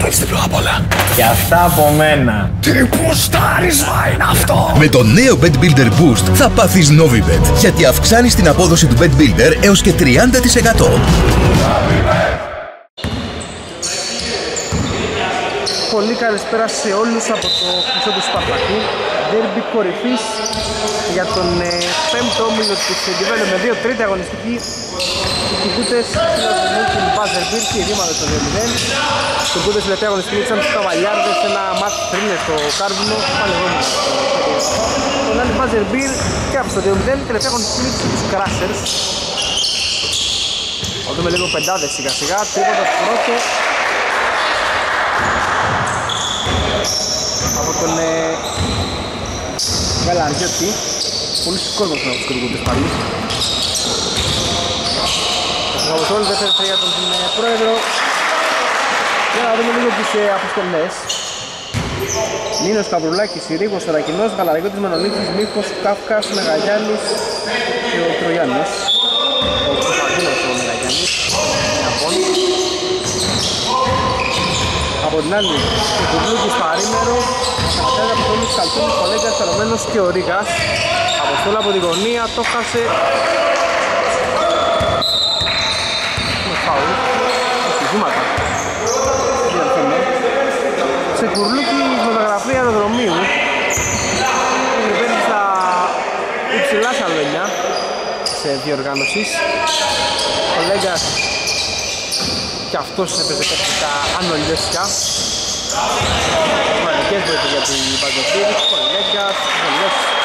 το είστε πρώτα απ' όλα. Και αυτά από μένα. Τι πουστάρισμα είναι αυτό. Με το νέο Bet Builder Boost θα πάθεις Novibet, γιατί αυξάνεις την απόδοση του Bet Builder έως και 30%. Πολύ καλησπέρα σε όλους από το χρυσό του Σπαρτακού. Δέρμπι κορυφής για τον ε, πέμπτο όμιλο της Development με δύο τρίτη αγωνιστική. Οι Κικούτες φιλοζημούν την Buzzer Beer και ρήματα στο 2-0. Οι Κικούτες τελευταία αγωνιστική ήταν τους Καβαλιάρδες σε ένα μάτι πριν στο Κάρβινο. Πάλι εδώ Τον άλλη Buzzer Beer και από στο 2-0. Τελευταία αγωνιστική τους Crashers. Θα δούμε λίγο πεντάδες σιγά σιγά. Τρίποτα του πρώτο. από τον ε, Γαλαριώτη πολύ κόσμος να τους κρυβούνται πάλι όπως όλοι δεύτερη για τον ε, πρόεδρο. Για να δούμε λίγο τις ε, αποστολές. Νίνος Καβρουλάκης, Συρίγος, Σαρακινός, Γαλαριώτης, Μανολίτης, Μίκος, Κάφκας, Μεγαγιάννης και ο Τρογιάννης. Ο Κωνσταντίνος ο Μεγαγιάννης από την άλλη ο Κουβλούκης παρήμερο Κατέρα από τον Καλτούνης, Κολέγιας, Τελωμένος και ο Ρίγας. Αποστόλα από τη γωνία, το χάσε. Με φάουλ, στοιχήματα Σε κουρλούκι φωτογραφία αεροδρομίου. Ανεβαίνει στα υψηλά σαλόνια σε διοργάνωσης. Ο Λέγκας και αυτός έπαιζε κάτι τα ανολιώσια Σημαντικές βοήθειες για την Παγκοσμίρη, Κολέγκας, Κολέγκας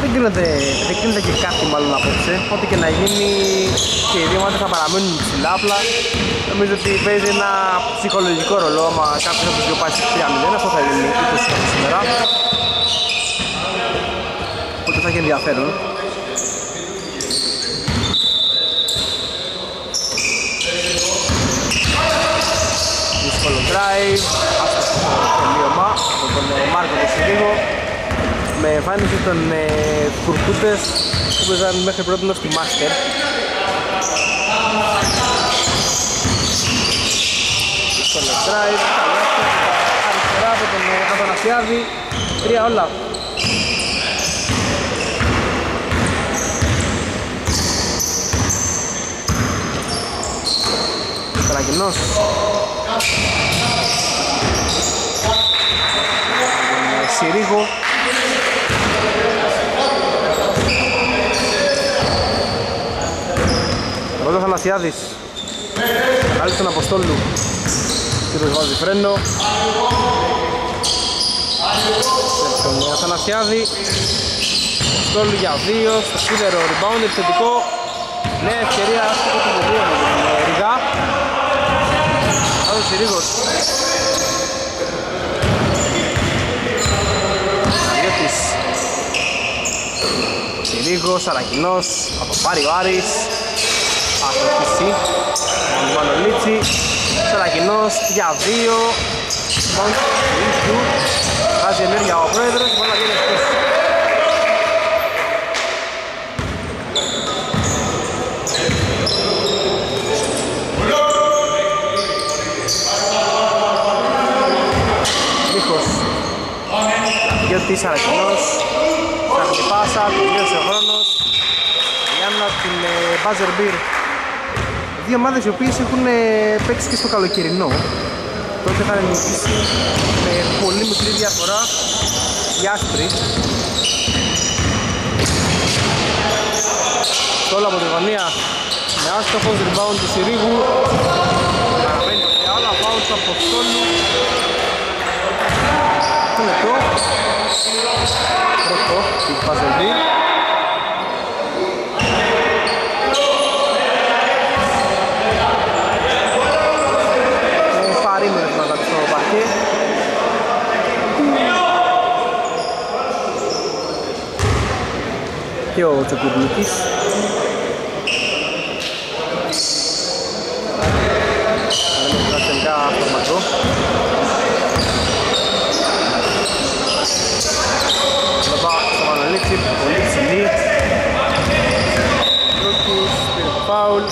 δεν κρίνεται, δεν κρίνεται και κάτι μάλλον απόψε ό,τι και να γίνει και οι δύο ομάδες θα παραμένουν ψηλά απλά. Νομίζω ότι παίζει ένα ψυχολογικό ρολό άμα κάποιος από τους δύο πάει σε 3-0 αυτό θα γίνει 20 σήμερα οπότε θα έχει ενδιαφέρον. Δύσκολο drive άστοχο τελείωμα από τον Μάρκο Δεσσυρίγο με εμφάνιση των ε, κουρκούτες που παίζαν μέχρι πρώτη στη Μάστερ δύσκολο drive. Αριστερά από τον ε, Αθανασιάδη τρία όλα. Καραγινός Συρίγο Εδώ Θανασιάδης Κάλει τον Αποστόλου και τους βάζει φρένο. Τον Αθανασιάδη. Αποστόλου για δύο στο σίδερο rebound επιθετικό. Νέα ευκαιρία στο του με τον Ριγά Άδος Συρίγος. Ιώτης Συρίγος, Αρακινός, θα το πάρει ο Άρης Αστοχισή Μανολίτσι Σαρακινός για δύο. Μον Ίσου Βάζει ενέργεια ο πρόεδρος Μπορεί να γίνει εκτός. Νίκος. Γιώτης Αρακινός Ψάχνει την πάσα, τελείωσε ο χρόνος. Για να την ε, buzzer beer δύο ομάδες οι οποίες έχουν ε, παίξει και στο καλοκαιρινό. Τότε θα νικήσει με πολύ μικρή διαφορά η άσπρη. Στόλα από τη γωνία. Με άστοχος rebound του Συρίγου. Παραμένει και άλλα foul του Αποστόλου. Το. Λεπτό πρώτο και ο Τσεκουρνίκης. Λέμε τελικά αυτοματό. Λαμπά στο Μανολίτσι, πολύ ψηλή. Λούκης, πήρε το φάουλ.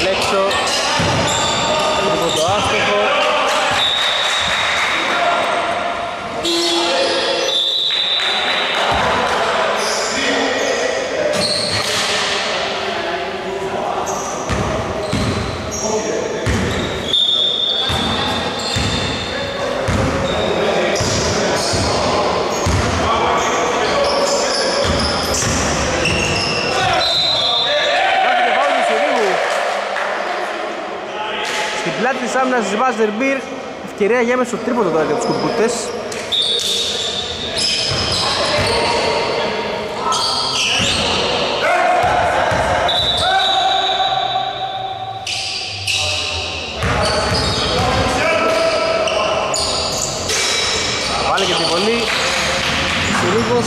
Αλέξο από το άστοχο Γράφει και φάουλ του Σιρίγου Στην πλάτη της άμυνας της Βάζερ Μπίρ Ευκαιρία για έμεσο τρίποντο τώρα για τους κουρκούτες Βάλε και τη βολή Σιρίγος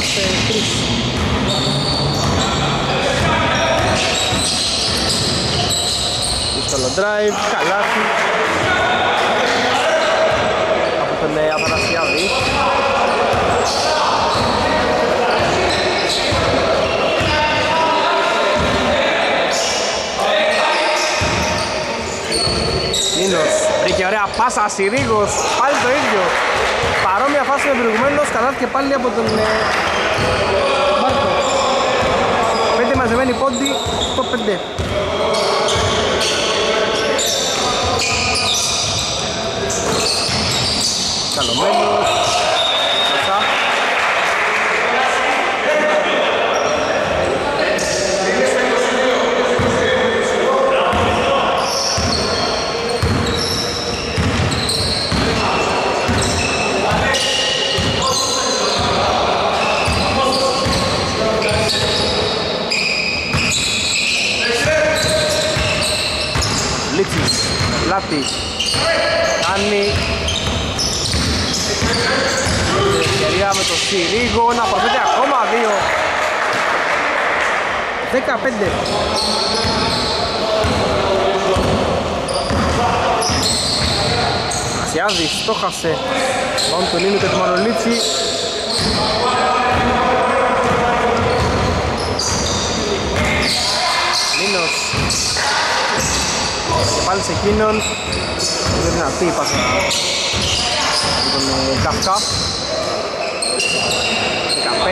σε τρεις Δύσκολο drive, καλάθι από τον ε, Αθανασιάδη Νίνος, βρήκε ωραία πάσα, Συρίγος, πάλι το ίδιο. Παρόμοια φάση με προηγουμένως, καλάθηκε πάλι από τον ε, Μάρκος. Πέντε μαζεμένοι πόντι, το πέντε. Καλωμένος Μέσα Λίτσις, Λάτη, κάνει. Ευκαιρία με το Σιρίγο να προφέρει ακόμα δύο. 15 Ασιάδης το χάσε. Πάμε τον Νίνο και του Μανολίτσι Νίνος και πάλι σε εκείνον. Είναι δυνατή η πάσα. Με τον ε, Καφκά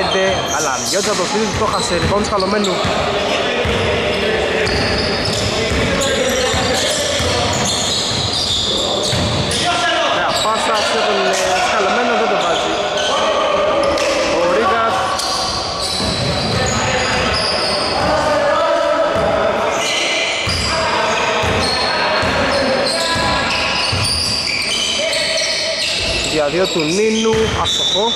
15 αλλά αργιώτησα το φίλο του το χάσε λοιπόν του Καλωμένου 2 του Νίνου. Αστοχό.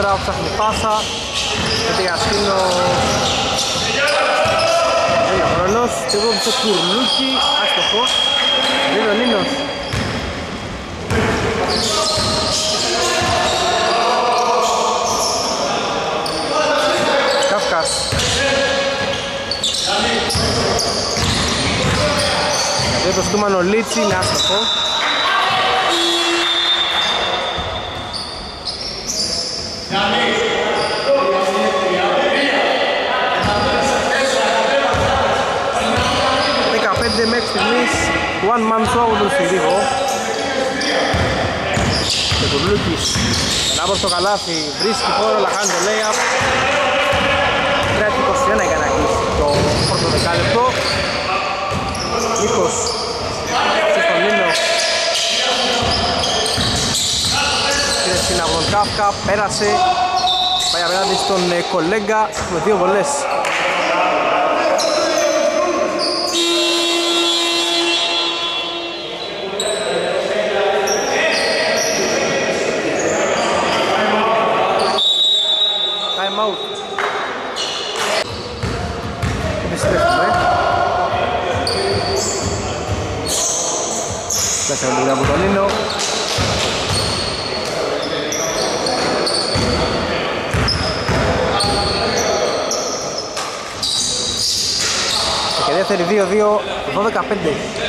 Στο αυτό δεύτερα ψάχνει πάσα γιατί για σκύνο είναι ο χρόνος. Και εγώ στο κουρνούκι άστοχο δίνει ο Νίνος Κάφκας για το στούμανο Λίτσι είναι άστοχο Δεκαπέντε μέχρι στιγμής. One man show του Σιρίγο και Τσεκουρλούκης Ένα προς το καλάθι, βρίσκει χώρο, λαχάνει το layup. 3-21 για να κλείσει το πρώτο δεκάλεπτο. Νίκος στον Νίνο. Πήρε στην Αυρον Κάφκα, πέρασε. Πάει απέναντι στον ε, κολέγκα με δύο βολές Time out. Επιστρέφουμε. Τέσσερα λεπτά από τον Νίνο. Και δεύτερη 2-2, 12-5.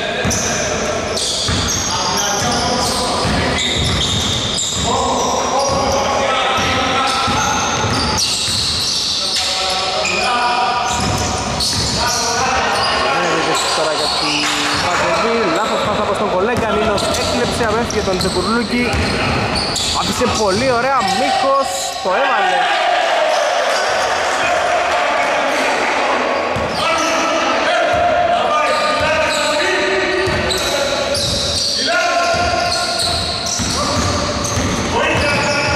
Ανέβηκε τώρα για την Παζεβή, λάθος πάσα προς τον κολέγκα, Νίνος έκλεψε, απέφυγε τον Τσεκουρλούκη Άφησε πολύ ωραία, Μίχος το έβαλε.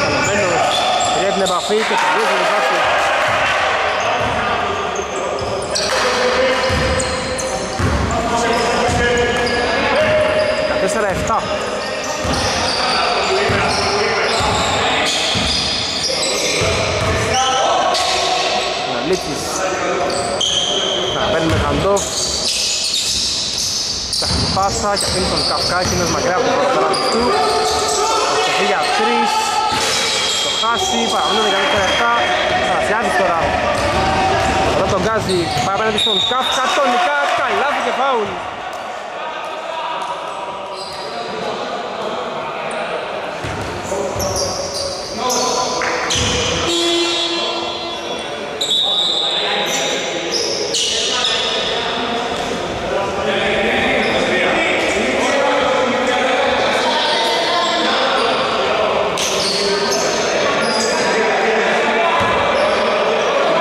Καλωμένος, πήρε την επαφή και τελείωσε τη φάση Τέσσερα εφτά. Αναλύτης. Να μπαίνει με χαντόφ. Ψάχνει πάσα και αφήνει τον Καυκά εκείνος μακριά από το παραπέρα του. Αστοχή για τρεις. Το χάσει, παραμείνουν 14 λεπτά. Θανασιάδης τώρα. Εδώ τον γκάζει, πάει απέναντι στον Καυκά, τον νικά, καλάθι και φάουλ.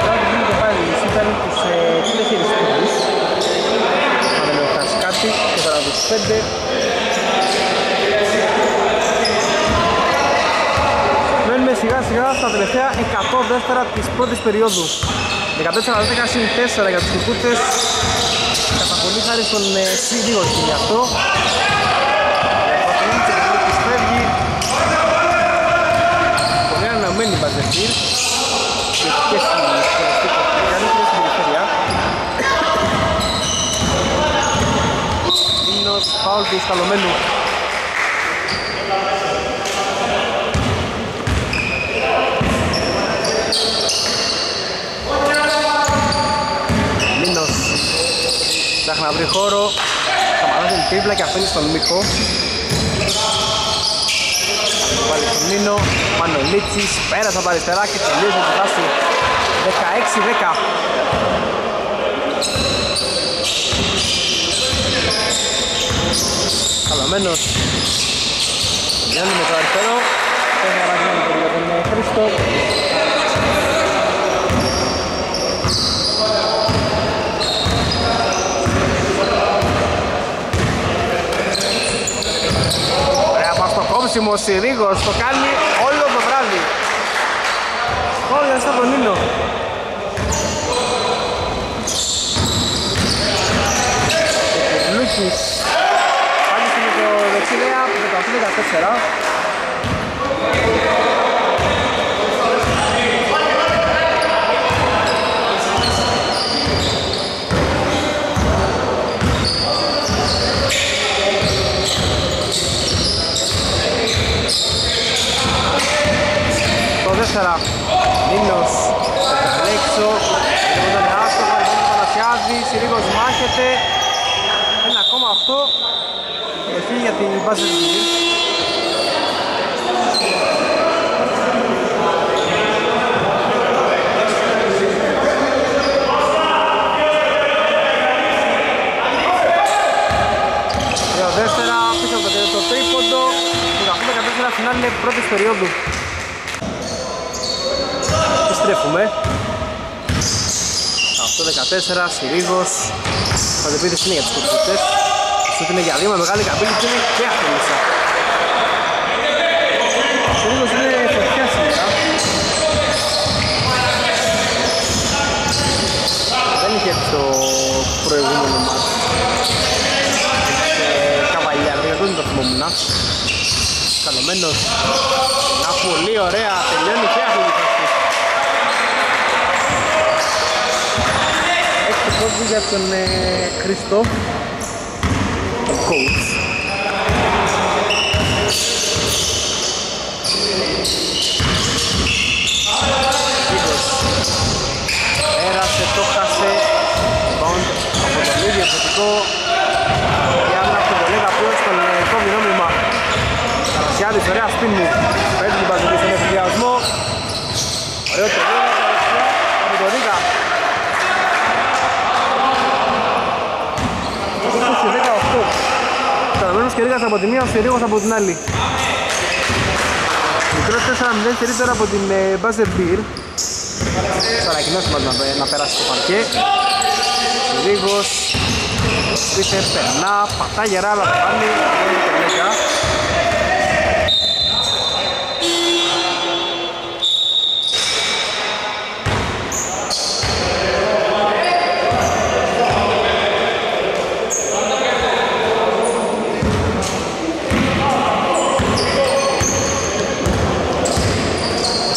Τώρα που γίνεται πάλι η Λυσί παίρνει τους ε, τέσσερις τύπους Αν δεν με χάσει κάτι και τώρα τους πέντε Μένουμε σιγά σιγά στα τελευταία 100 δεύτερα της πρώτης περίοδου. 14-10 συν 4 για τους Κουρκούτες Κατά πολύ χάρη στον ε, Σίγιο και γι' αυτό. Πατρίνη και της φεύγει. Πολύ αναμένη Μπαζεφίρ και και στην τελευταία κάνει και στην περιφέρεια Ίνος, φάουλ του σκαλωμένου. Μίνος ψάχνει να βρει χώρο. Σταματάει την τρίπλα και αφήνει στον Μίχο. Βάλει τον Νίνο, Μανολίτσης, πέρασε από αριστερά και τελείωσε τη φάση. 16-10 Καλωμένος Γιάννη με το αριστερό. Παίρνει αναγκημένο για τον ε, Χρήστο. Ωραία πας στο κόψιμο, ο Συρίγος το κάνει όλο το βράδυ. Όλα στα τον Νίνο Λούκης Πάλι στην το δεξί νέα, 18-14 Το 4 Νίνος Αλέξο Ήταν άστοχα Λοιπόν Πανασιάδη Συρίγος μάχεται Ένα ακόμα αυτό Ευχή για την βάση της γης Δύο δεύτερα πίσω από το, το τρίποντο που καθούμε 14 φινάλε πρώτη πρώτης περίοδου. Επιστρέφουμε. Αυτό 14, Συρίγος. Παντεπίδης είναι για τους κορυφωτές. Αυτό είναι για δύο με μεγάλη καμπύλη και είναι και αυτό μέσα. Συρίγος είναι φωτιά σήμερα. Δεν είχε το προηγούμενο μάτι. Καβαλιά, δεν το θυμόμουν. Καλωμένος. Μια πολύ ωραία, τελειώνει και αυτή η φάση. Έχει το πόδι για τον ε, Χριστό, τον coach. Λίγος. Πέρασε, το χάσε. Bound από τον ίδιο θετικό. Και άμυνα από τον κολέγα που στον ε, κόβει νόμιμα. Καρασιάδης, ωραία spin move. Παίρνει την παζιλή στον εφηδιασμό. Ωραίο τελείωμα, τα δεξιά από τον Ρίγα. 20-18. Καταμένος και Ρίγας από τη μία, ο Συρίγος από την άλλη. Μικρός 4-0 στερείται από την ε, Buzzer Beer. Σαρακινός μας να, να περάσει στο παρκέ. Συρίγος. Πίθε, περνά, πατά γερά, αλλά το πάλι. Δεν είναι τελέκα.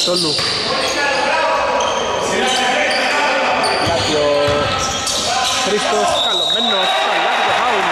Στόλου. Λάθη ο Χρήστος, καλωμένος, καλάθη το φάουλ.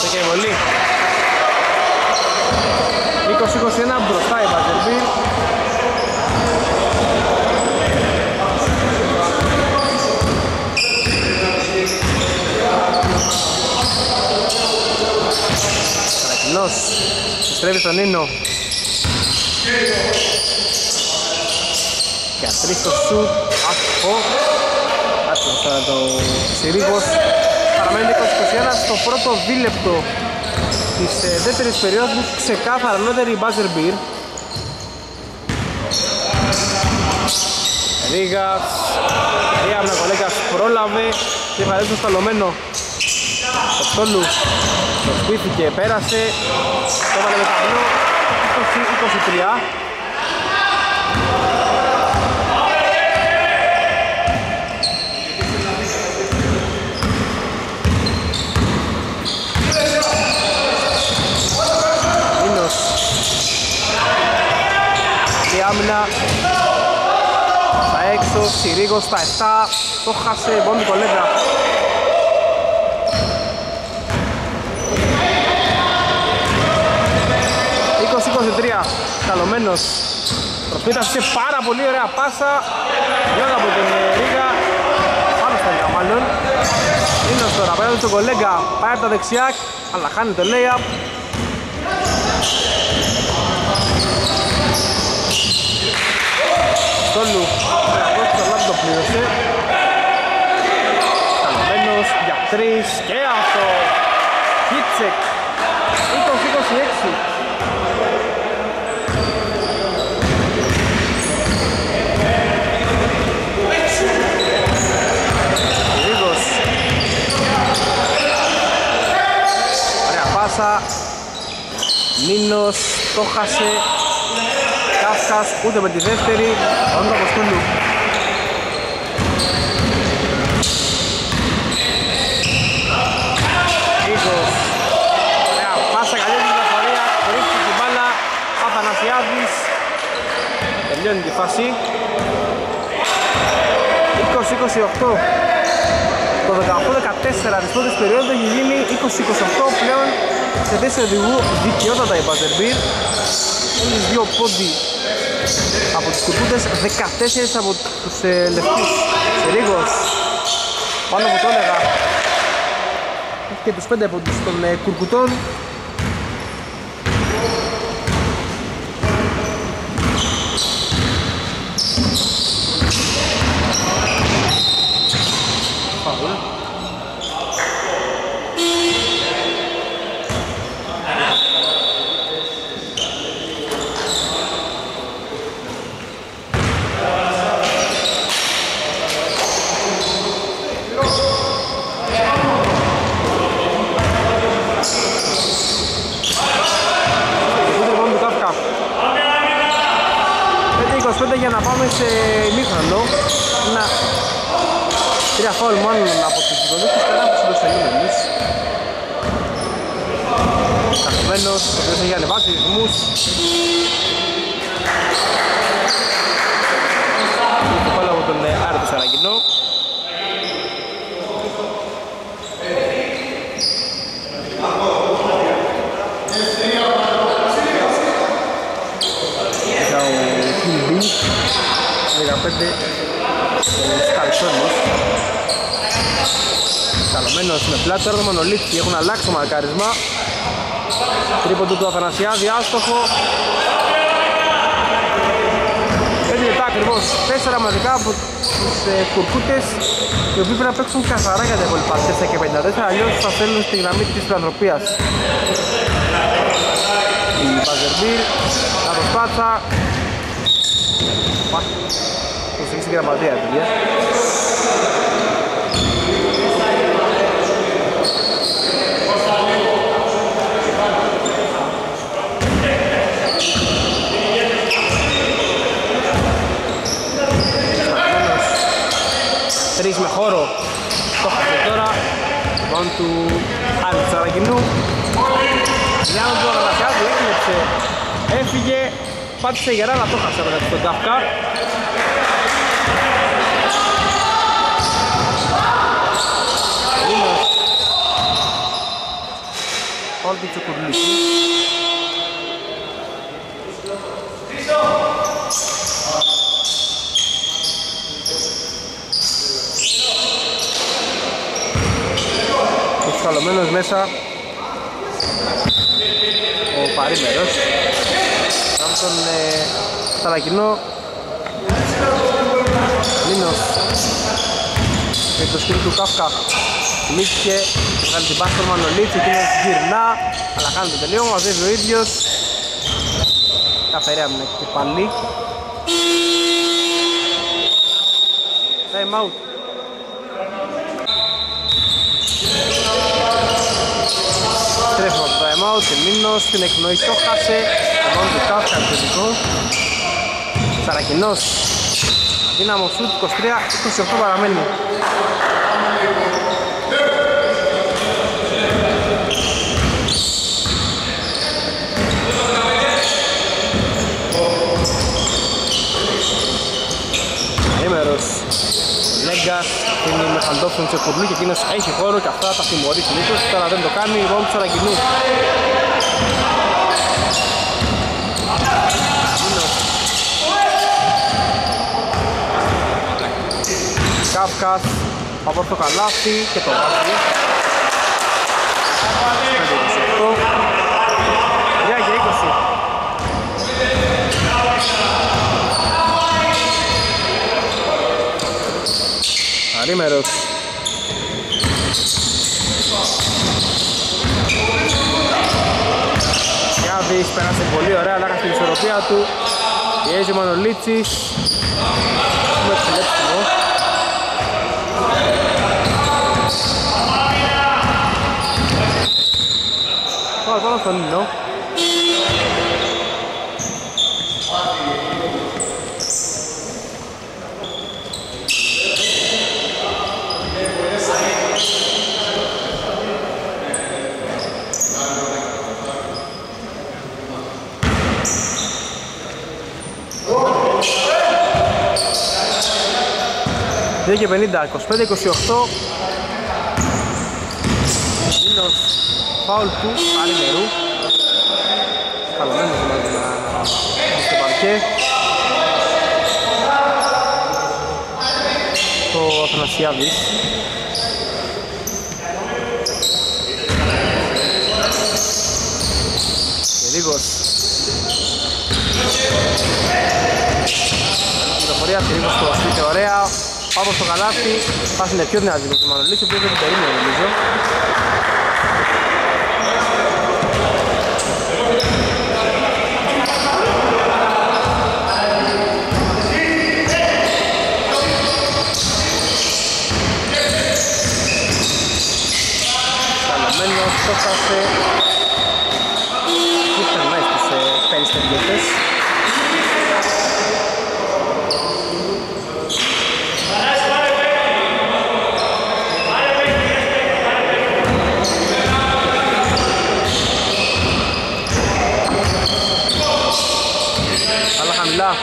Σε και βολή. 20-21 μπροστά η Μπαζερμπή. Καρακινός επιστρέφει στον Νίνο. Και αστρίσει το σουτ άσχο άσχος τώρα το Συρίγος. Παραμένει 20-21 στο πρώτο δίλεπτο της ε, δεύτερης περίοδου. Ξεκάθαρα νότερη η buzzer beer. Ρίγας. Ριάμνα κολέγας πρόλαβε και θα στο σταλωμένο το Στόλου το σπίθηκε, πέρασε. Το έβαλε με ταμπλό. 20-23 Νίνος Η άμυνα. Στα έξω, Συρίγος στα 7 Το χάσε, μπόνι κολέγα Καλωμένος. Προσπίτασε πάρα πολύ ωραία πάσα. Γιώργα από την ε, Ρίγα. Πάνω στα Ρίγα μάλλον. Νίνος τώρα, πάει στον κολέγα Πάει από τα δεξιά, αλλά χάνει το lay-up. Στόλου, αυτό το λάθος το πλήρωσε. Καλωμένος για τρεις. Και αυτό. Κίτσεκ, 20-26. Ρίγος. Ωραία πάσα. Νίνος το χάσε. Κάσκας ούτε με τη δεύτερη. Τον το Αποστόλου. Ρίγος. Ωραία πάσα καλή την πληροφορία. Ρίχνει την μπάλα. Αθανασιάδης. Τελειώνει τη φάση. 20-28. Το 18-14 της πρώτης περίοδου έχει γίνει 20-28 πλέον σε θέση οδηγού δικαιότατα η Μπαζερμπίρ. Μόλις δύο πόντι από τους κουρκούτες, 14 από τους ε, λευκούς. Σερίγος, πάνω από το έλεγα. Έχει και τους 5 από τους των ε, κουρκουτών. Φάουλ. Κουρκούτε λοιπόν του Κάφκα. 5-25 για να πάμε σε ημίχρονο. Ένα τρία φάουλ μόνο από τους γηπεδούχους πέρα από τους Λοσελίνους. Καθομένος, ο οποίος έχει ανεβάσει ρυθμούς. Το πάλι από τον ε, Άρη του Σαραγγινό. Για ο Κιλμπή 15 ο Σκαλσόνος Καλωμένος με πλάτη. Τώρα το Μονολίθι έχουν αλλάξει το μαρκάρισμα. Τρίποντο του Αθανασιάδη άστοχο. 5 λεπτά ακριβώς. 4 μαζικά από τους ε, κουρκούτες οι οποίοι πρέπει να παίξουν καθαρά για τα υπόλοιπα. 4 και 54 αλλιώς θα θέλουν στη γραμμή της φιλανθρωπίας. Η Μπαζερμπίρ, να το σπάτσα Προσεχείς η γραμματεία, παιδιά. Τρεις με χώρο. Το χασε τώρα. Λοιπόν του Άννη Τσαρακινού Γιάννος του Αγανασιάδη έκλεψε έφυγε. Πάτησε γερά αλλά το χάσε απέναντι στον Καυκά Όλη του Τσοκουρλίκη Έχεις καλωμένος μέσα. Ο Παρήμερος από τον ε, Ταλακινό Μίνος. Με το σκύλι του Κάφκα Μίθηκε, βγάλει την πάση στον Μανολίτσι εκείνος γυρνά αλλά κάνει το τελείωμα, μαζεύει ο ίδιος. Καφερέα με και πάλι. Time out. Τρέφουμε από το time out και Μίνος την εκπνοή το χάσε. Τον του Κάφκα επιθετικό Σαρακινός. Δύναμος σουτ 23-28 παραμένει Λέγκας είναι με χαντόφθον σε κουρνί και εκείνος έχει χώρο και αυτά τα θυμωρεί συνήθως τώρα δεν το κάνει, ρόλ του Σαρακινού Κάφκας από το καλάθι και το βάζει Αρήμερος Γιάβης πέρασε πολύ ωραία αλλά στην ισορροπία του. Πιέζει Μανολίτσης Έχουμε εξελέψιμο Πάμε πάνω στον Λίνο. 2 και 50, 25-28 Μήνος φάουλ του Άρη Νερού Παλωμένος μαζί να στο παρκέ Το Αθανασιάδης. Λίγος. Κυκλοφορία, τελείως στο αστείο, ωραία. Πάμε στο καλάθι, πας είναι πιο δυνατή το Μανολής, ο οποίος δεν την περίμενε νομίζω. Καλωμένος, το χάσε. Εκεί περνάει στις ε, περιστεριέτες. Αλλά χαμηλά.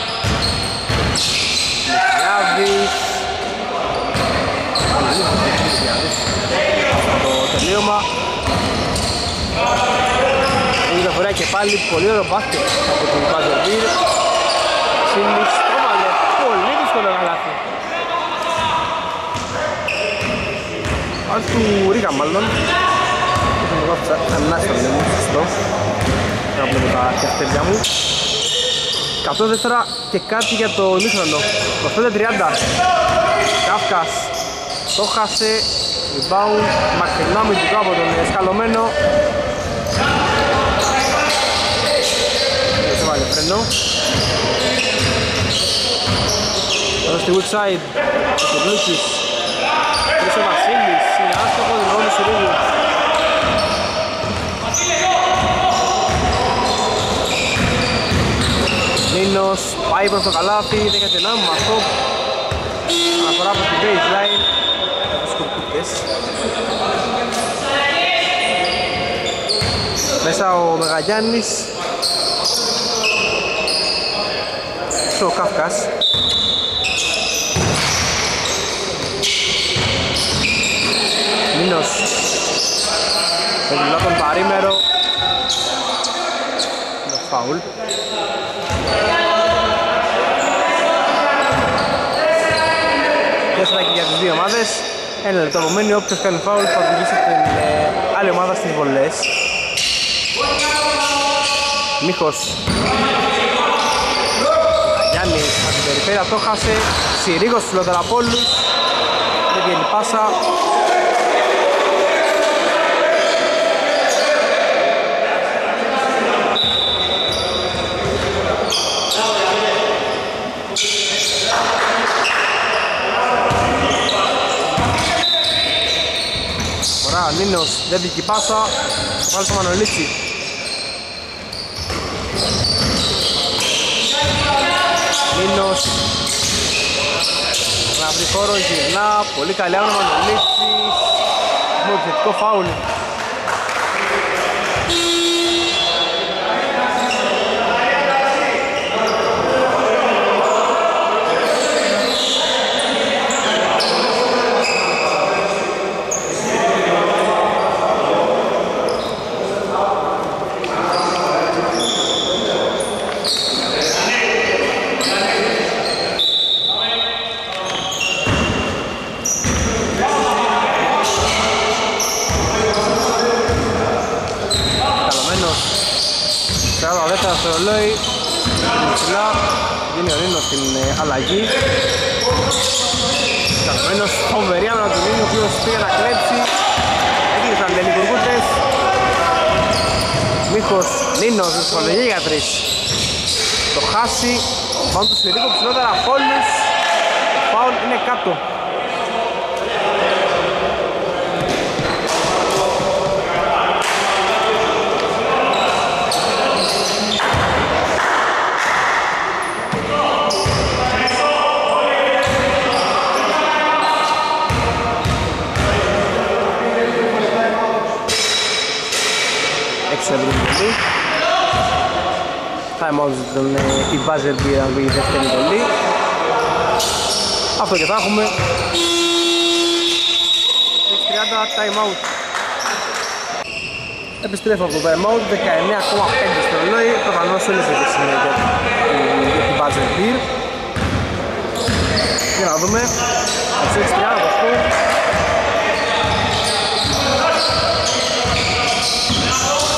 Μιχλιάδης. Το τελείωμα. Η διαφορά και πάλι πολύ ωραίο μπάσκετ από τον Μπάζερ Μπίρ. Σίλης το βάλε. Πολύ δύσκολο καλάθι. Αν του Ρίγα μάλλον. Είχαμε εγώ ανάστα δεν είναι σωστό. Να βλέπω τα κεφτέρια μου. 104 και κάτι για το ημίχρονο. 25-30. Κάφκας το χάσε. Rebound. Μακρινά μυντικό από τον σκαλωμένο. Δεν βάλε φρενό. Εδώ στη weak side. Ο Μπλούκης. Χρήσε Βασίλης. Είναι άστοχο. Ρώμη Σουρίδου. Νίνος πάει προς το καλάθι, δέχεται ένα με αυτό αναφορά από την baseline σκορπούτες μέσα ο Μεγαγιάννης στο Κάφκας Νίνος Εγγυλά τον παρήμερο το φάουλ Τέσσερα και για τις δύο ομάδες. Ένα λεπτό απομένει, όποιος κάνει φάουλ θα οδηγήσει την ε, άλλη ομάδα στις βολές. Μίχος. Γιάννης από την περιφέρεια το χάσε. Συρίγος ψηλότερα από όλους. Δεν βγαίνει πάσα. Ωραία, Νίνος δεν βγήκε η πάσα. Βάλει στο Μανολίτσι. Νίνος να βρει χώρο, γυρνά, πολύ καλή άμυνα Μανολίτσης. Έχουμε επιθετικό φάουλ Καλωμένος 40 δεύτερα στο ρολόι Είναι ψηλά Δίνει ο Νίνος την ε, αλλαγή. Καλωμένος φοβερή άμενα του Νίνου Ο οποίος πήγε να κλέψει Έκλεισαν τελικουργούτες Μίχος Νίνος δυσκολογία για τρεις. Το χάσει Πάνω του σφυρίκο ψηλότερα από όλους. Το φάουλ είναι κάτω έξω από την βολή. Time out τον ε, η buzzer πήραν η δεύτερη βολή. Αυτό και θα έχουμε. 6.30 time out. Επιστρέφω από το time out, 19,5 στο ρολόι, προφανώς όλες τις είναι για, για την buzzer beer. Για να δούμε, έτσι έτσι 30 το σκορ.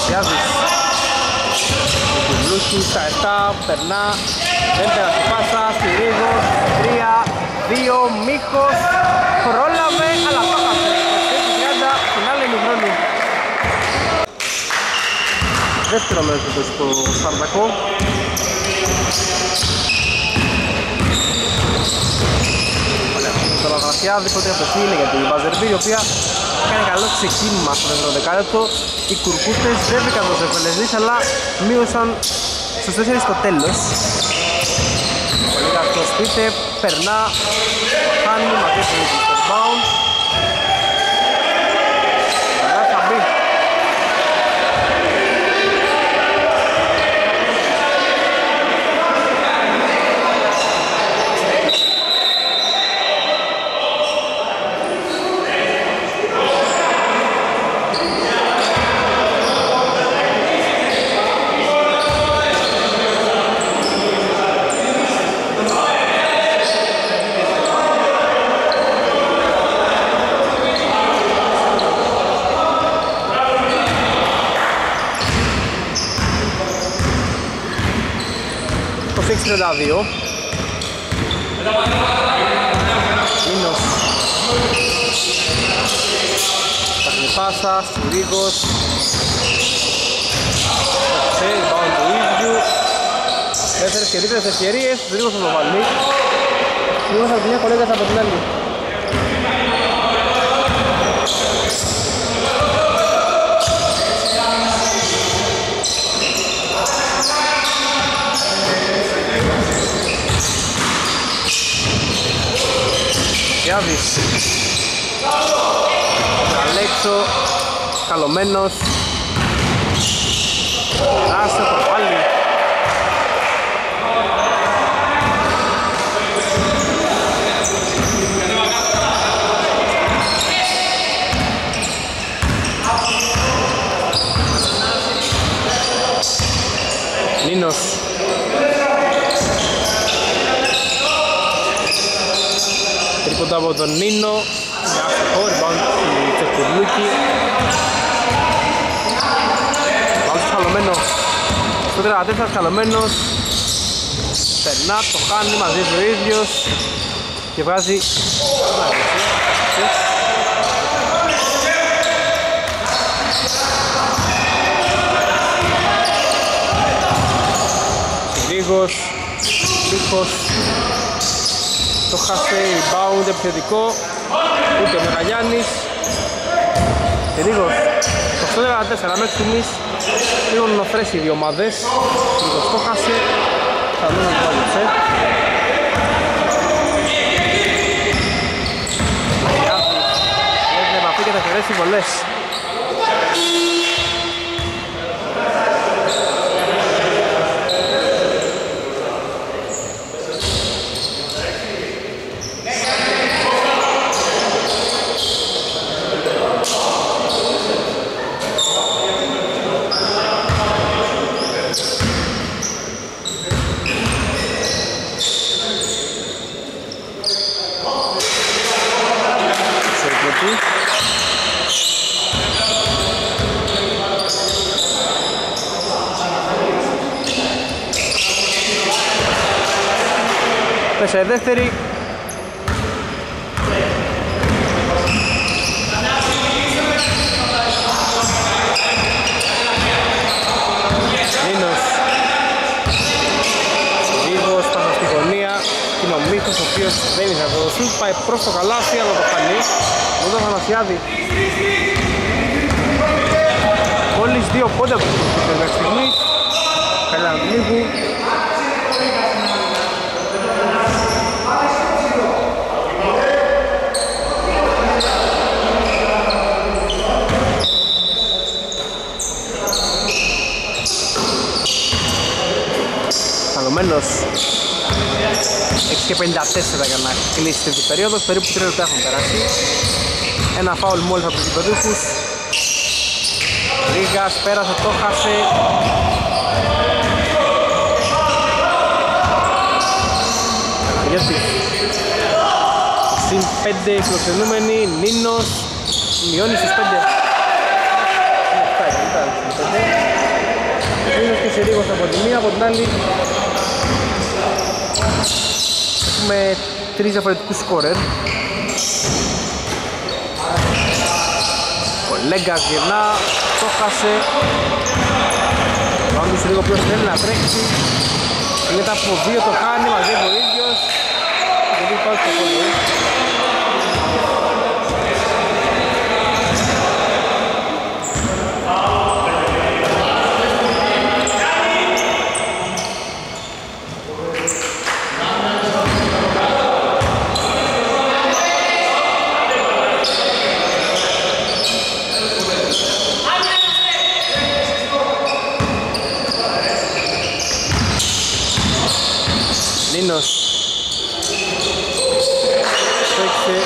Γιάδης. Κουβλούκι στα 7, περνά, δεν πέρασε πάσα, Στηρίγος, 3, 2, Μίχος, πρόλαβε, αλλά το έχασε. 30 στην άλλη ημιχρόνη. Δεύτερο μέρος του στο Σπαρτακό. Ωραία, το Λαγραφιάδη, πρώτη αποχή είναι για την Βαζερμπή, η οποία έκανε καλό ξεκίνημα στο δεύτερο δεκάλεπτο. Οι κουρκούτες δεν βρήκαν τους εφελεσδείς, αλλά μείωσαν στους 4 στο τέλος. Πολύ κακό σπίτε, περνά, χάνει, μαζεύει το rebound. 62. Μήνος. Παίρνει πάσα, Στουρίγος. Ξέρει, πάνω του ίδιου. Τέσσερις και δίπλες ευκαιρίες, Στουρίγος θα το βάλει. Λίγο θα μια κολέγας από την άλλη. Γιάβης Αλέξο Καλωμένος. Άσε το πάλι Νίνος Τρίποτα από τον Νίνο Για άστοχο, rebound του Τσεκουρλούκη Πάμε στο Χαλωμένο Στο 34 Χαλωμένος Περνά, το χάνει, μαζεύει ο ίδιος Και βγάζει Λίγος Λίγος το χάσε rebound επιθετικό ούτε ο Μεγαλιάννης. Ρίγος το 8-14 μέχρι στιγμής. Λίγο νοφρές οι δύο ομάδες. Ρίγος το χάσε. Θα δούμε το πάλι Έχει επαφή και θα χαιρέσει βολές σε εκδοτή. Μέσα η δεύτερη. Νίνος. Λίγος, πάσα στη γωνία. Είναι ο Μίχος ο οποίος δεν είναι από το σουτ. Πάει προς το καλάθι, αλλά το χάνει. Εδώ το Θανασιάδη. Μόλις δύο πόντα από την μέχρι στιγμής. Καλά λίγου. Καλωμένος 6 και 54 για να κλείσει την περίοδος, περίπου 3 λεπτά έχουν περάσει. Ένα φάουλ μόλις από τους υπερδούχους. Ρίγας πέρασε, το χάσε. Γιατί. Συν 5 φιλοξενούμενοι, Νίνος, μειώνει στις 5. Νίνος και Σερίγος από τη μία, από την άλλη έχουμε τρεις διαφορετικούς σκόρερ. Ο Λέγκας γυρνά, το χάσε. Ο Άγγλος λίγο ποιος θέλει να τρέξει. Μετά από δύο το κάνει, μαζεύει ο ίδιος. Και δεν υπάρχει το κόλλο. Νίνος Παίξε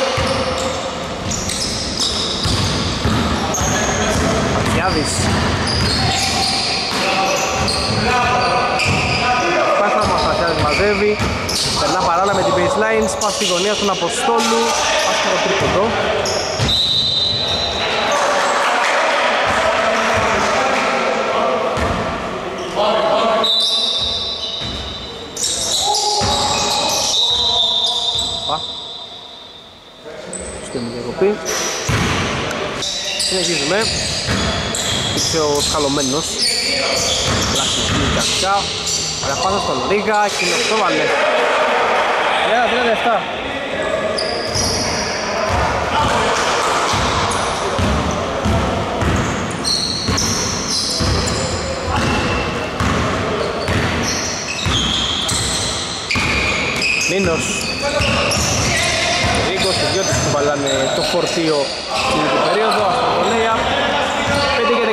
Ματιάδης Πάσα μας Ματιάδης μαζεύει. Περνά παράλληλα με την baseline Σπάς στη γωνία στον Αποστόλου. Πας στο τρίποντο διακοπή. Συνεχίζουμε. Είσαι ο σκαλωμένος. Κλασική κασκά. Αλλά πάνω στον Ρίγα και είναι 8 βαλές. 30-37. Νίνος Ρίκος και δυο τους που βαλάνε το φορτίο στην ίδια περίοδο Αστροπολέα 5 και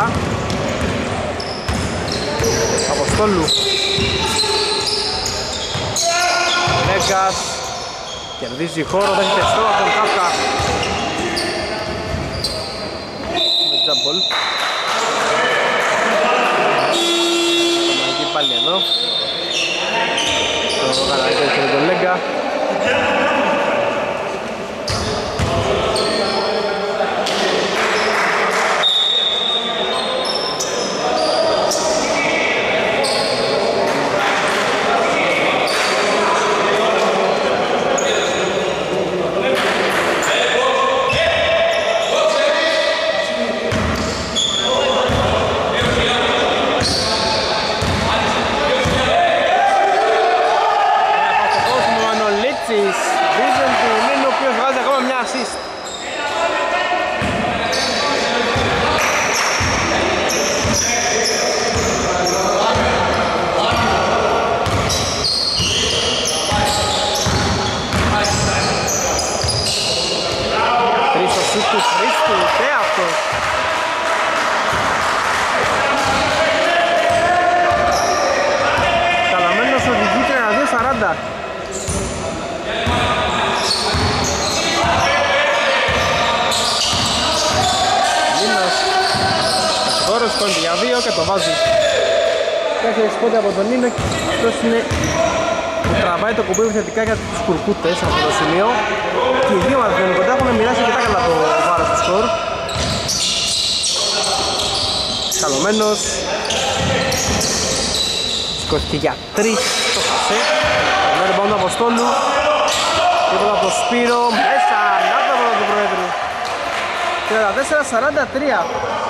14 Αποστόλου. Λέγκας. Κερδίζει χώρο, δέχεται στόχο από τον Κάφκα. Με τζαμπολ Εκεί πάλι εδώ. Το Καραϊκό και τον Λέγκα Απαστοχός μου Μανολίτσης Vision του Νίνου ο οποίος βγάζει ακόμα μια assist Τρεις ο σούτ του Χρήστου και αυτός Καλαμένος οδηγεί 32-40 Νίνος Χώρος κόλλει για δύο και το βάζεις. Τέσσερις σπόντι από τον Νίνο και αυτός είναι που τραβάει το κουμπί θετικά για τους κουρκούτες από το σημείο. Και οι δύο μας δεν κοντά έχουν μοιράσει αρκετά καλά το βάρος του σκορ. Καλωμένος. Σηκώθηκε για τρεις το χασέ. Το rebound του Αποστόλου Τίποτα από το Σπύρο. Μέσα. Να το βόλο του Προέδρου 34-43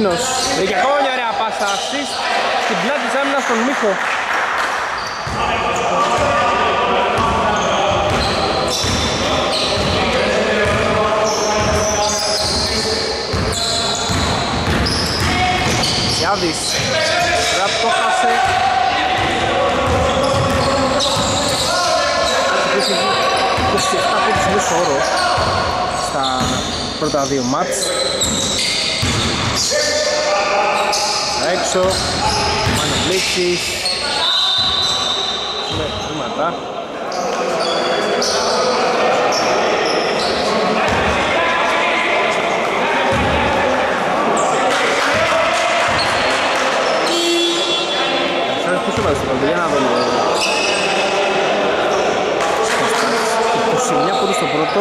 Νίνος Έχει ακόμα μια ωραία πάσα assist. Στην πλάτη της άμυνας στον Μίχο. Γιάδης. Ραπ το χάσε. Έχει 27 πόντους μέσο όρο στα πρώτα δύο μάτς Έξω, Μανοπλήξης Με βήματα. Σαν πίσω μας το για να δούμε 29 πόντους στο πρώτο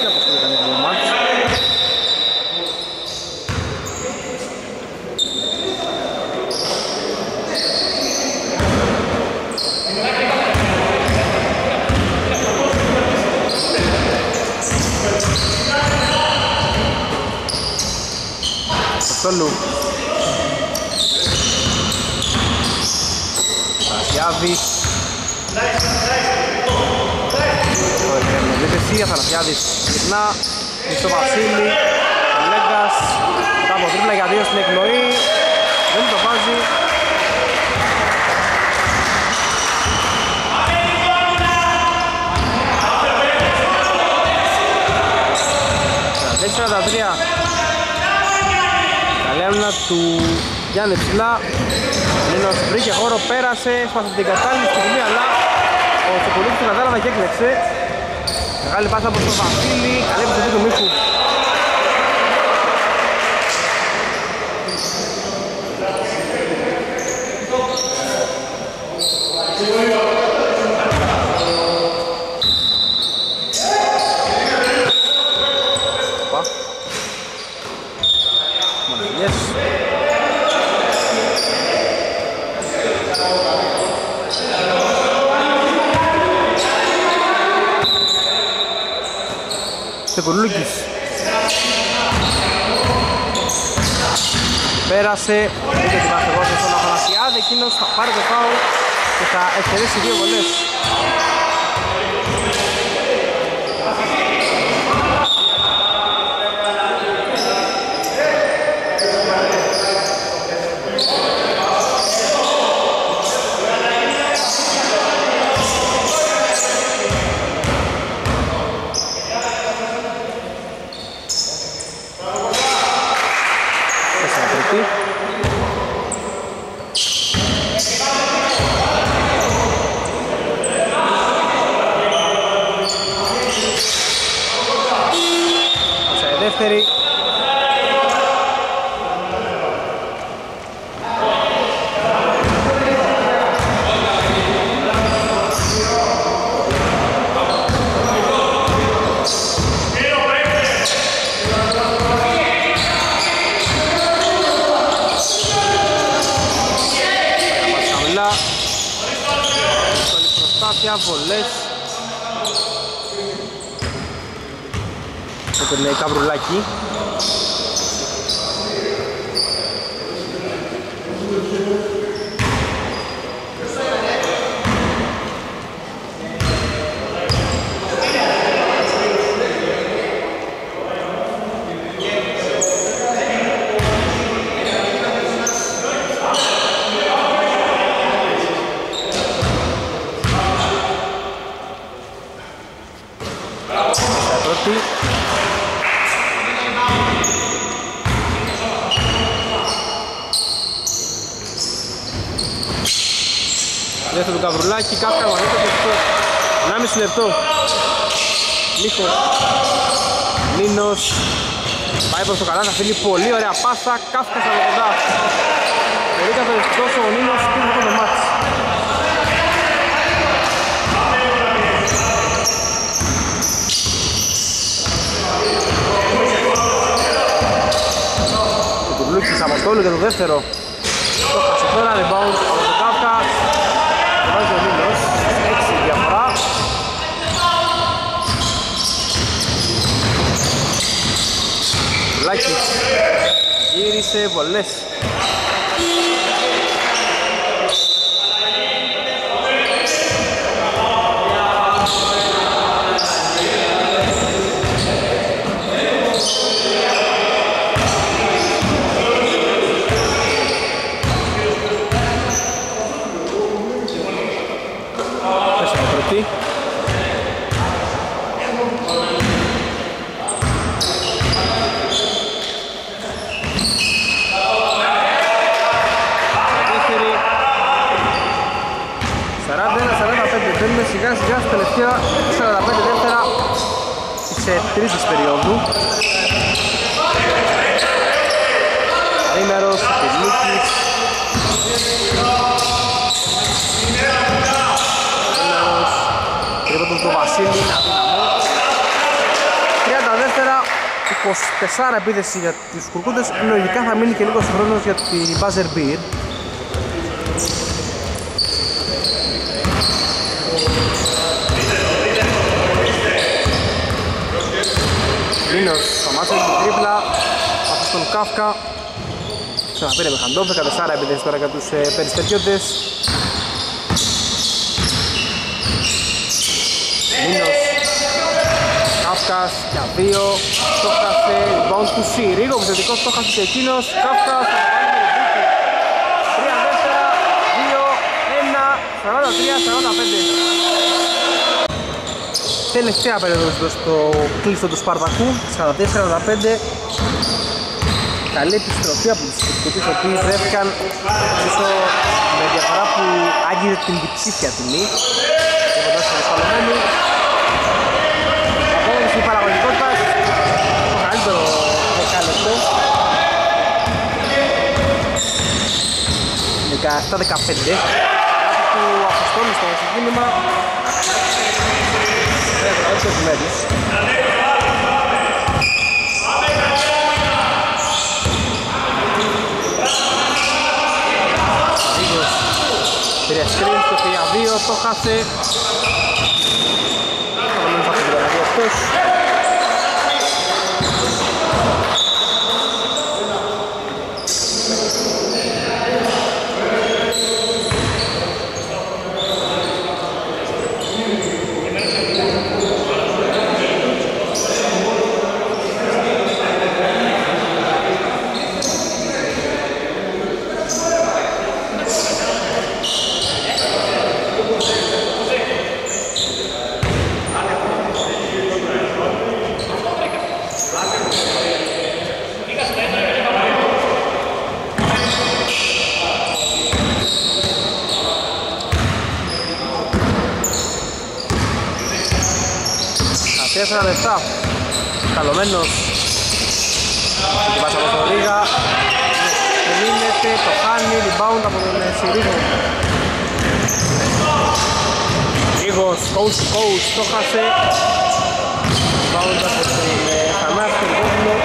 Τι αποστολή κάνει το μάτς Αποστόλου Θανασιάδης Ωραία, με δίδεση, Αθανασιάδης γυρνά στο Βασίλη ο Λέγκας. Μετά από τρίπλα για δύο στην εκπνοή δεν το βάζει. Τέσσερα τα τρία. Καλή άμυνα του Γιάννη ψηλά. Νίνος βρήκε χώρο, πέρασε, σπάσε την κατάλληλη στιγμή αλλά ο Τσοκολίτης την κατάλαβε και έκλεψε. Μεγάλη πάσα προς τον Βασίλη, καλή επιστροφή του. Μίχου Πέρασε, είχε την παστεγόση στον Αθανασιάδη, εκείνος θα πάρει το φάουλ και θα εξαιρέσει δύο βολές. Τέσσερα τρίτη. Πάσα η δεύτερη. Πάσα χαμηλά. Δύσκολη προσπάθεια, βολές. Το περνάει καβρουλάκι. Στα πρώτη. Δεύτερο του Καβρουλάκη, Κάφκα Μανίτο και αυτό. 1,5 λεπτό. Νίκος. Νίνος. Πάει προς το καλά, θα φύγει πολύ ωραία πάσα. Κάφκα στα κοντά. Πολύ καθοριστικός ο Νίνος και αυτό το μάτς. Ο Τουρλούκης Αποστόλου για το δεύτερο. Το χάσε τώρα, rebound από τον Κάφκα. Το βάζει ο Νίνος, 6 διαφορά. Λάκης γύρισε, βολές. Τέσσερα τρίτη. σιγά σιγά στα τελευταία 45 δεύτερα της ε, τρίτης περίοδου. Ρήμερος, Τελίκης. Ρήμερος, τρίποντος του Βασίλη, αδύναμο. 30 δεύτερα, 24 επίθεση για τους κουρκούντες, λογικά θα μείνει και λίγος χρόνος για την buzzer beat. Λίνος σταμάτησε την τρίπλα. Από τον Κάφκα. Ξαναπήρε με Χαντόφ, 14 επίθεση τώρα για τους ε, περιστεριώτες Λίνος Κάφκας για δύο το χάσε, rebound του Σιρίγο, επιθετικός το χάσε και εκείνος. Κάφκας θα βάλει με 2 3 2, 1, 43, 45 τελευταία περίοδος στο κλείστο του Σπαρτακού 44-45 καλή επιστροφή από τους σκεπτικούς οι οποίοι βρέθηκαν πίσω με διαφορά που άγγιζε την διψήφια τιμή. Και κοντά στο δυσκολεμένο απόδοση παραγωγικότητας το καλύτερο δεκάλεπτο 17-15 του Αποστόλου στο ξεκίνημα όχι όχι μέρους. Πήρε σκριν στο 3-2, το χάσε. Θα το δηλαδή αυτός. Τέσσερα λεπτά Καλωμένος Την πάσα από τον Ρίγα Μείνεται, το χάνει, rebound από τον Σιρίγο Ρίγος, coast to coast, το χάσε Rebound από τον Θανάση, τον Κόβουλο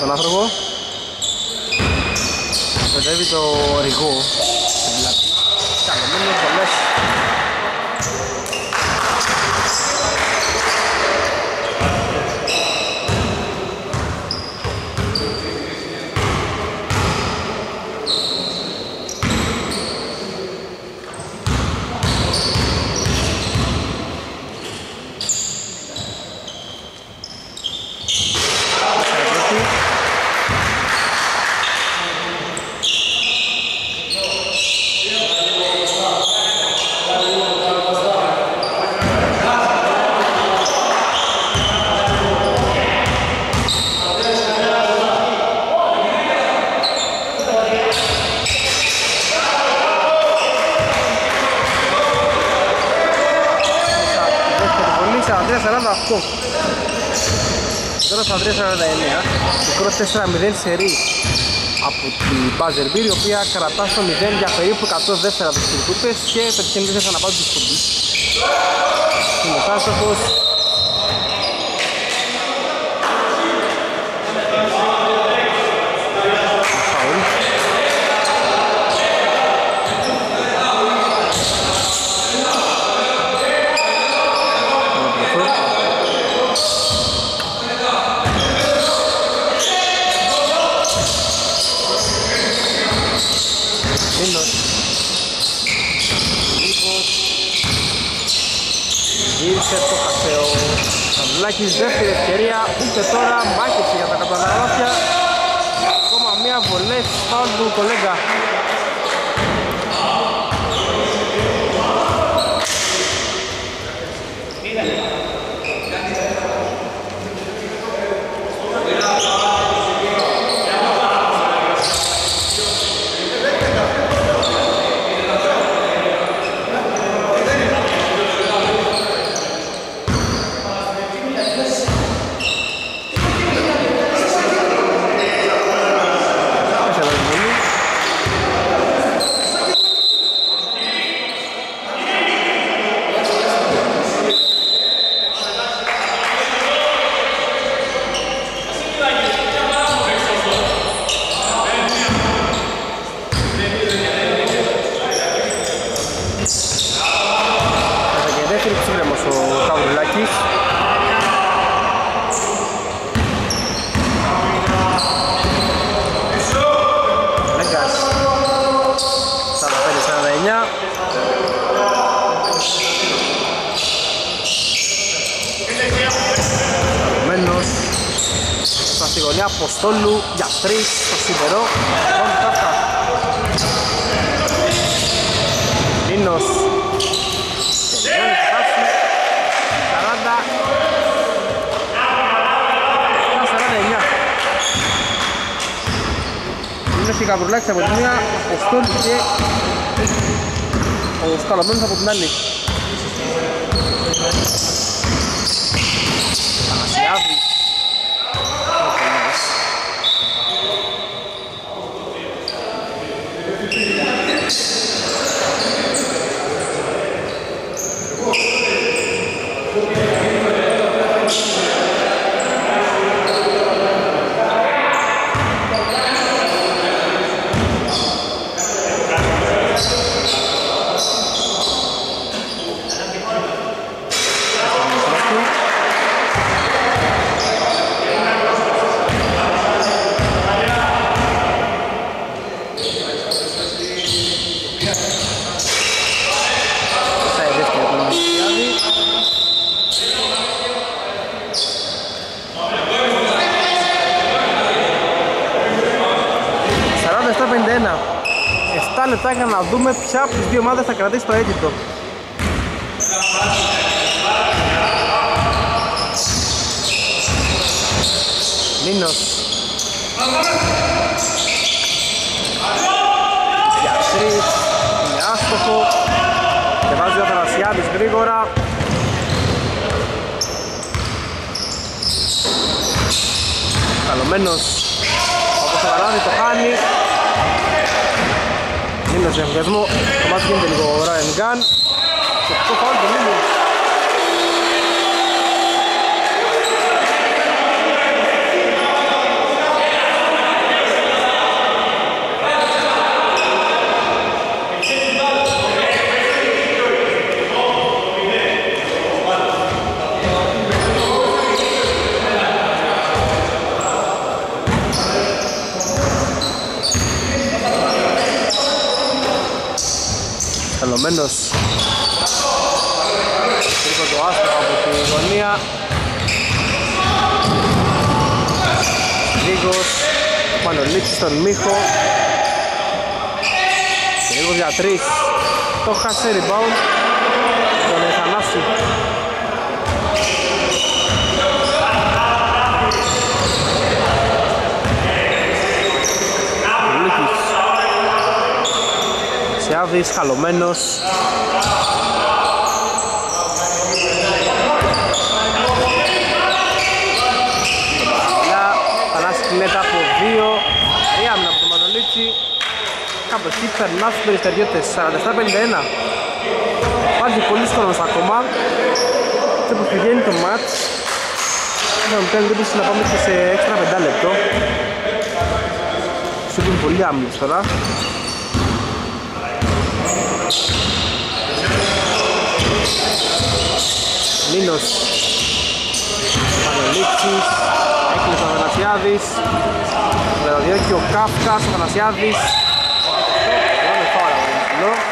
Τον Ρίγα, καλά, τον βάφησε τον άνθρωπο Παιδεύει το ρηγό στην πλάτη. Καλωμένος πολλές. Δεύτερη βολή, 43-48. Τώρα 43-49. Μικρό 4-0 σερί από την Buzzer Beer, η οποία κρατά στο 0 για περίπου 100 δεύτερα τους κριτούπες και πετυχαίνει δεν θα αναπάτει τους κουμπί. Είναι ο Κάστοχος. Φαουλ. Μίνος Λίγος Γύρισε το χασέο Σαβουλάκης δεύτερη ευκαιρία Ούτε τώρα μάχησε για τα καταναλώσια Ακόμα μία βολές φάουλ του κολέγκα Λίτσης Λέγκας 45-49 Μένος. Στα στη γωνιά Αποστόλου για τρεις στο σιδερό Τον Κάφκα Νίνος Τελειώνει το χάσι 40 49 Είναι και Γαβρουλάκης από τη μία Αποστόλου και ο Σκαλωμένος από την άλλη Πανασιάδης Sai δεύτερη από τον Πανασιάδη Σαράντα 51 7 λεπτά για να δούμε ποια από τις δύο ομάδες θα κρατήσει το έντυπο. Νίνος Για τρεις Είναι άστοχο. Και βάζει ο Αθανασιάδης γρήγορα. Καλωμένος. Όπως το παράδει το χάνει Νίνος για εμβιασμό Το μάτι γίνεται λίγο Ryan Gun Και το φάουλ του Νίνος Καλωμένος. Τρίπο το άστοχο από τη γωνία. Λίγος Πανολίτσης στον Μίχο. Λίγος για τρεις. Το χάσε rebound. Τον Θανάση Λίκης Σιάδης, χαλωμένος Βασιλιά, Θανάση κλέτα από δύο Τρία άμυνα από τον Μανολίτσι Κάπως εκεί περνά στους περιστεριώτες 47-51 Υπάρχει πολύ χρόνος ακόμα και όπως πηγαίνει το μάτς Είχαμε κάνει εντύπωση να πάμε και σε έξτρα 5 λεπτό Σου είναι πολύ άμυνος τώρα Νίνος Πανελίξης Έκλεισε ο Αθανασιάδης Με το διώκει ο Κάφκας, ο Αθανασιάδης Είναι φάρα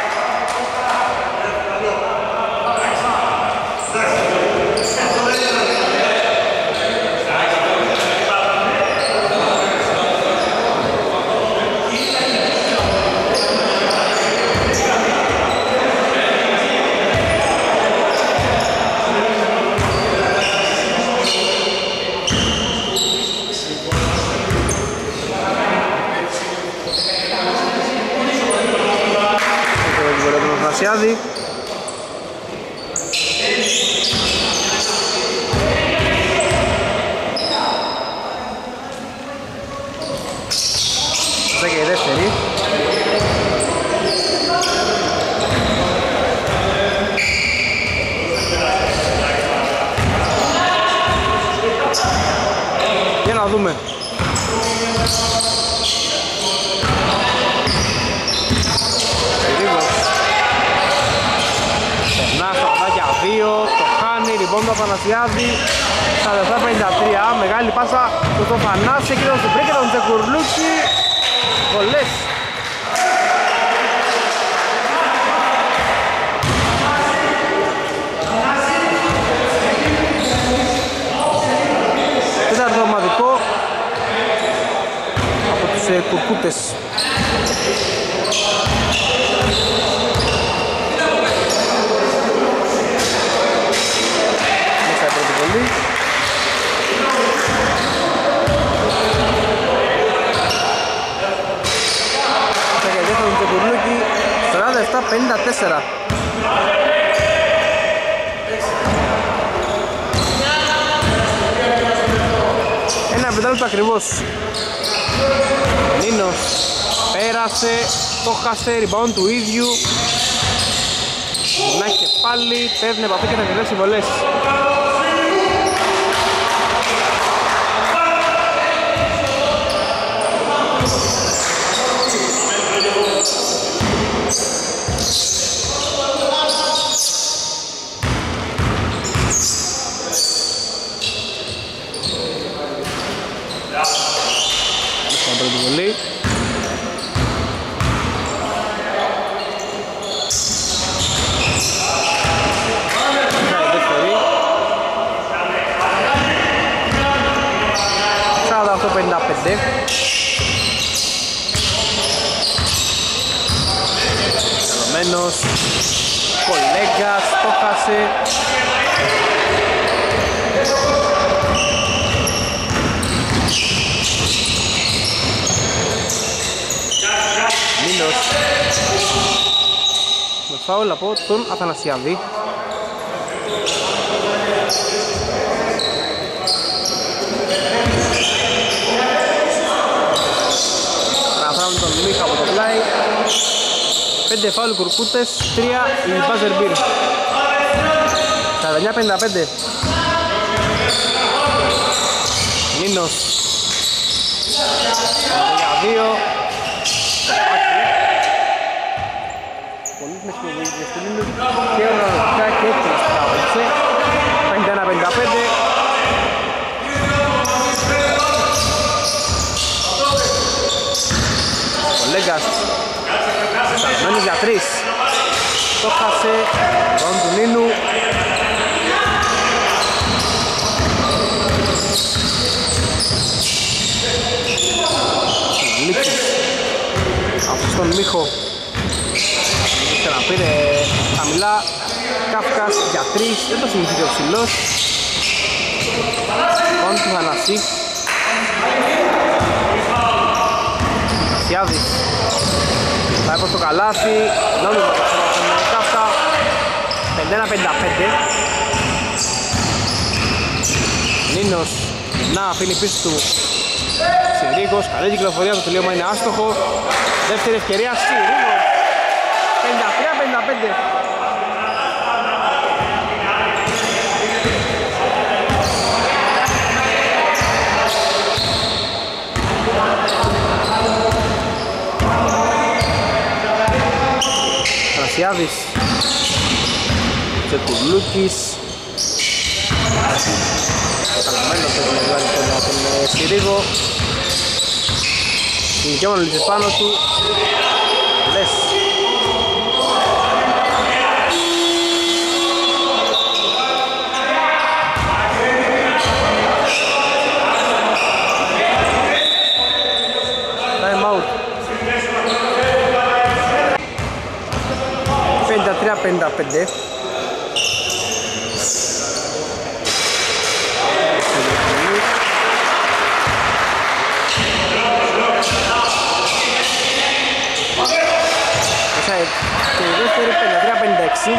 το χάσε, rebound του ίδιου. Γυρνάει και πάλι, παίρνει επαφή και θα κερδίσει βολές Στην πρώτη βολή Μια δεύτερη 48-55 Καλωμένος Κολέγκας το χάσε Μίνος Με φάουλ από τον Αθανασιάδη. Αναφέραμε τον Μίχα από το πλάι. 5 φάουλ κουρκούτες, 3 η buzzer beer. 49-55 Μίνος Για 2 Πολύ με σκοπολογικές του Μίνος και οργανωτικά και εκτελεστικά απόψε 51-55 Ο Λέγκας Σταγμένος για τρεις Το χάσε Τον του Νίνου Λίκης Αυτό στον Μίχο. Ήθελε να πήρε χαμηλά Κάφκας για τρεις Δεν το συνηθίζει ο ψηλός. Τον του Θανασί Θανασιάδης Πάει προς το καλάθι. Νόμιζα το ξέρω τον Κάφκα. 51-55 Νίνος. Να αφήνει πίσω του Σιρίκος, καλή κυκλοφορία το τελείωμα είναι άστοχο. Δεύτερη ευκαιρία Σιρίκος 53-55 Θανασιάδης Τσεκουλούκης Καλωμένος έχει βγάλει τώρα από τον ε, Συρίγο Συνοικιόμενο λύσεις πάνω του Λες Time out 53-55 Μέσα και η δεύτερη 53-56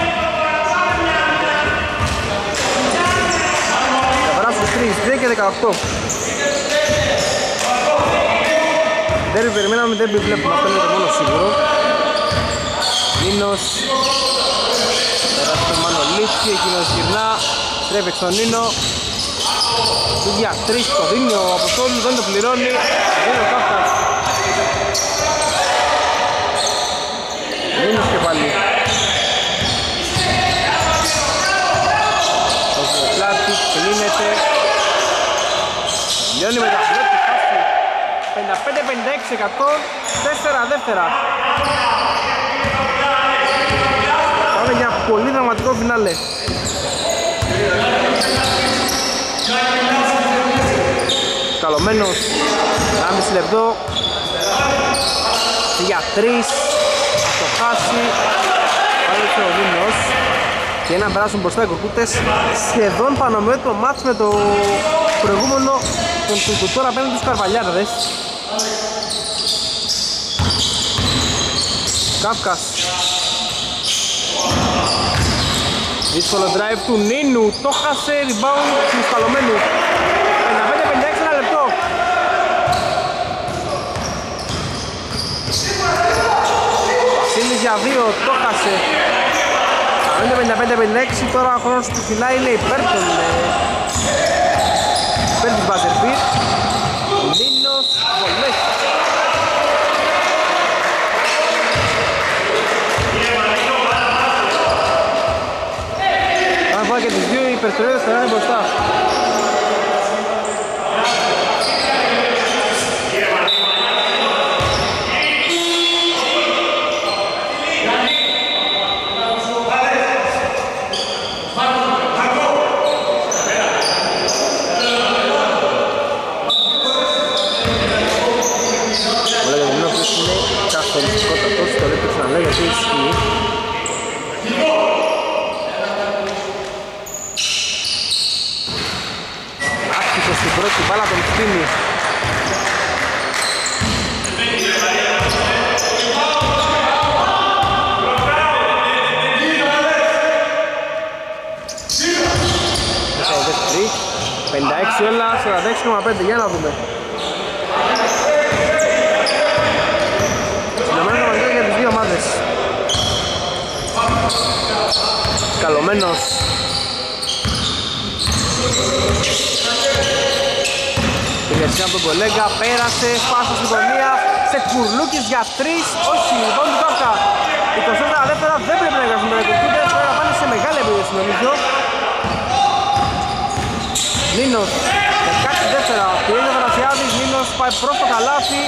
Διαφορά στους 3, 2 και 18 Δέρβι περιμέναμε, δεν βλέπουμε, αυτό είναι το μόνο σίγουρο. Νίνος Πέρασε Μαλίτσκι, εκείνος γυρνά, τρέπει στον Νίνο. Για τρεις το δίνει ο Αποστόλου, δεν το πληρώνει, δίνει ο Κάφκας. Νίνος και πάλι. Ο Ζεκλάτης κλείνεται. Λιώνει με τα φλέπτη φάση. 55-56%, 4 δεύτερα. Πάμε για πολύ δραματικό φινάλε. Καλωμένος 1,5 λεπτό. Για 3 θα το χάσει. Πάλι ο Δήμος και να περάσουν μπροστά οι κουρκούτες σχεδόν πανομοιότυπο μάτς με το προηγούμενο τον Τουρκουτόρα απέναντι στους Καρβαλιάρδες Κάφκας Δύσκολο drive του Νίνου, το χάσε, rebound του Σκαλωμένου. 55-56 ένα λεπτό. Βασίλης για δύο, το χάσε. 55-56 τώρα ο χρόνος που φυλάει είναι υπέρ των υπέρ της Μπαζερφίτ Νίνος, βολές Αν βάλει και τις δύο υπερτεριότητες θα είναι μπροστά Μου λέγανε μην αυτός είναι καθοριστικότατος, το λέω το ξαναλέω γιατί ισχύει. Άκουσες στην πρώτη μπάλα τον φτύνει. Ε, δεύτερη. 56 όλα, 46,5 για να δούμε. Συνδεμένο το για τις δύο ομάδες. Καλωμένος. Υπηρεσία από τον κολέγα, πέρασε, σπάσε στην γωνία, σε κουρλούκης για τρεις, όχι, λοιπόν του Κάφκα. 24 δεύτερα δεν πρέπει να εργαστούν με ρεκορτούντες, πρέπει να πάνε σε μεγάλη επίδεση νομίζω. Νίνος, 16 δεύτερα, πήρε ο Θανασιάδης, Νίνος πάει προς το καλάθι,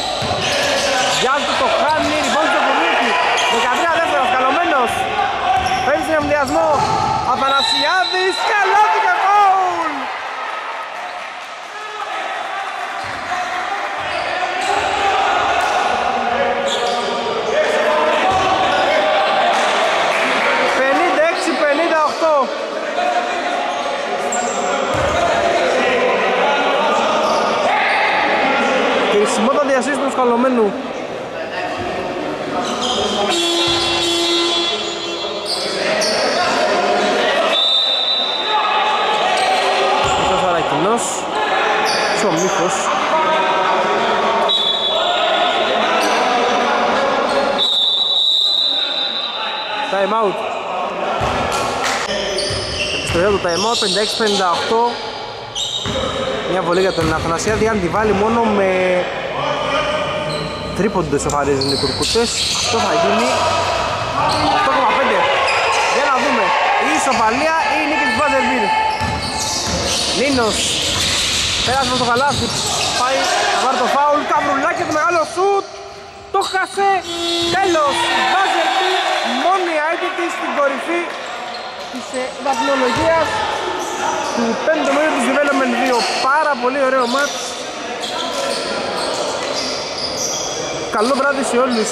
Γιάννη του το χάνει, λοιπόν το κουρλούκι, 13 δεύτερα, καλωμένος. Παίρνει στον εμβδιασμό, Αθανασιάδης, καλάθι και γκολ! Πενήντα έξι, πενήντα οχτώ. Χρησιμότατη assist του Σκαλωμένου. Αυτός Αρακινός. Στο μύθος. Time out. Επιστροφή του time out 56-58. Μια βολή για τον Αθανασιάδη αν τη βάλει μόνο με τρίποντο σοφαρίζουν οι κουρκούτες. Αυτό θα γίνει 8,5. Για να δούμε. Η ισοπαλία ή η νίκης της Μπάζερβιλ. Νίνος. Πέρασε με το καλάθι. Πάει να πάρει το φάουλ. Καβρουλάκι το μεγάλο σουτ. Το χάσε. Τέλος. Μπάζερβιλ. Μόνη αίτητη στην κορυφή της ε, βαθμολογίας του πέμπτου μέρου της Development 2. Πάρα πολύ ωραίο μάτς. Καλό βράδυ σε όλους.